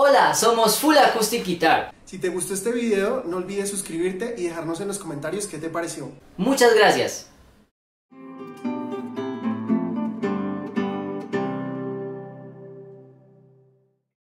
Hola, somos Full Acoustic Guitar. Si te gustó este video, no olvides suscribirte y dejarnos en los comentarios qué te pareció. Muchas gracias.